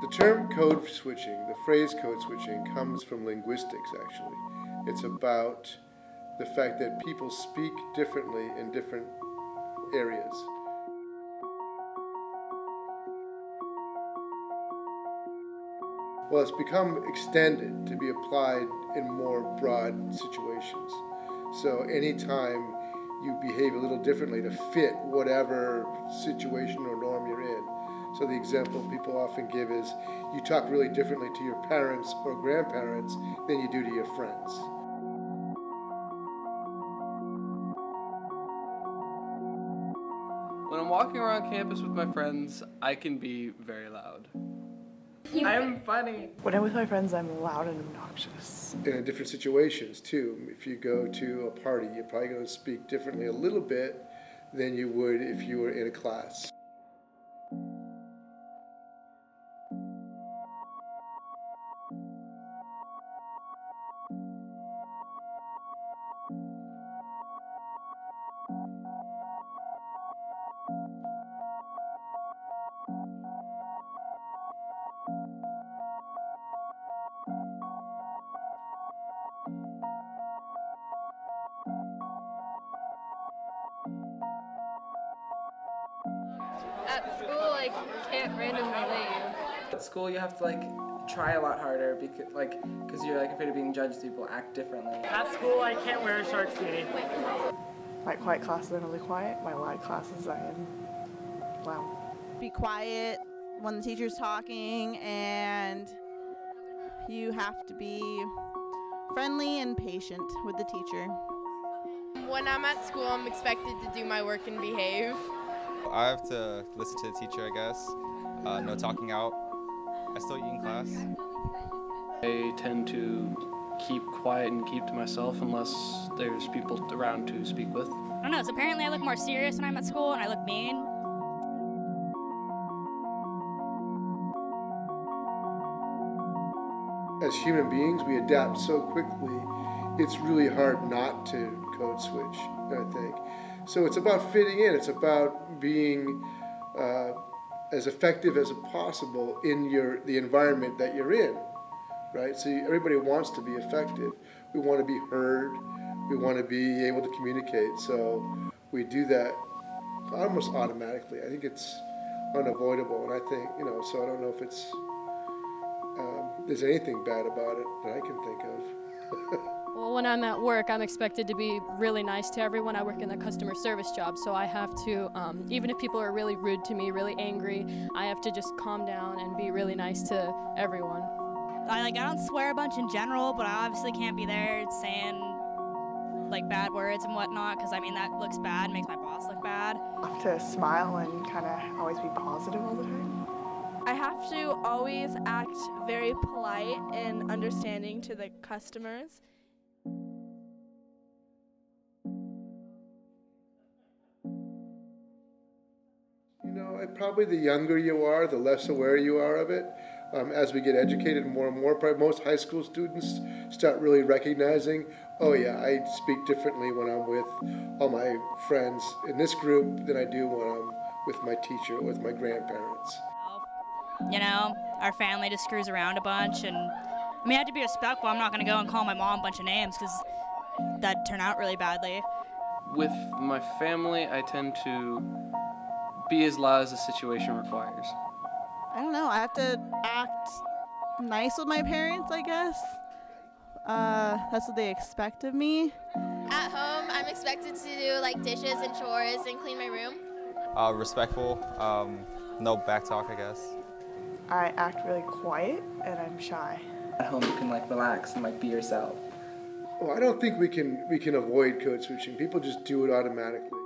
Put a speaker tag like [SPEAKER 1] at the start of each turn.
[SPEAKER 1] The term code switching, the phrase code switching, comes from linguistics actually. It's about the fact that people speak differently in different areas. Well, it's become extended to be applied in more broad situations. So anytime you behave a little differently to fit whatever situation or norm. So the example people often give is you talk really differently to your parents or grandparents than you do to your friends.
[SPEAKER 2] When I'm walking around campus with my friends, I can be very loud. I'm funny.
[SPEAKER 3] When I'm with my friends, I'm loud and obnoxious.
[SPEAKER 1] in different situations too. If you go to a party, you're probably going to speak differently a little bit than you would if you were in a class.
[SPEAKER 4] At school, can't randomly leave.
[SPEAKER 2] At school, you have to like try a lot harder because like because you're like afraid of being judged. People act differently.
[SPEAKER 5] At school, I can't wear a short sleeve.
[SPEAKER 3] My quiet classes, I'm really quiet. My loud classes, I am wow.
[SPEAKER 6] be quiet when the teacher's talking and you have to be friendly and patient with the teacher.
[SPEAKER 4] When I'm at school, I'm expected to do my work and behave.
[SPEAKER 7] I have to listen to the teacher, I guess. Uh, no talking out. I still eat in class.
[SPEAKER 2] I tend to keep quiet and keep to myself unless there's people around to speak with.
[SPEAKER 8] I don't know. So apparently, I look more serious when I'm at school, and I look mean.
[SPEAKER 1] As human beings, we adapt so quickly, it's really hard not to code switch, I think. So it's about fitting in, it's about being uh, as effective as possible in your, the environment that you're in, right? So everybody wants to be effective. We want to be heard, we want to be able to communicate. So we do that almost automatically. I think it's unavoidable, and I think, you know, so I don't know if it's um, there's anything bad about it that I can think of.
[SPEAKER 9] Well, when I'm at work, I'm expected to be really nice to everyone. I work in the customer service job, so I have to, um, even if people are really rude to me, really angry, I have to just calm down and be really nice to everyone.
[SPEAKER 8] I like I don't swear a bunch in general, but I obviously can't be there saying like bad words and whatnot because I mean that looks bad, and makes my boss look bad.
[SPEAKER 3] I have to smile and kind of always be positive all the time.
[SPEAKER 10] I have to always act very polite and understanding to the customers.
[SPEAKER 1] You know, probably the younger you are, the less aware you are of it. Um, as we get educated more and more, probably most high school students start really recognizing, oh yeah, I speak differently when I'm with all my friends in this group than I do when I'm with my teacher or with my grandparents.
[SPEAKER 8] You know, our family just screws around a bunch, and I mean I have to be respectful. I'm not gonna go and call my mom a bunch of names because that'd turn out really badly.
[SPEAKER 2] With my family, I tend to be as loud as the situation requires.
[SPEAKER 6] I don't know, I have to act nice with my parents, I guess. Uh, that's what they expect of me.
[SPEAKER 4] At home, I'm expected to do like dishes and chores and clean my room.
[SPEAKER 7] Uh, respectful. Um, no backtalk, I guess.
[SPEAKER 3] I act really quiet and I'm shy.
[SPEAKER 2] At home, you can like relax and like be yourself.
[SPEAKER 1] Well, I don't think we can we can avoid code switching. People just do it automatically.